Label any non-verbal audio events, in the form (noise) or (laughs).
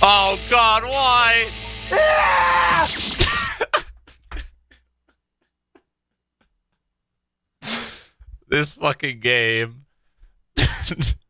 Oh God, why? (laughs) this fucking game. (laughs)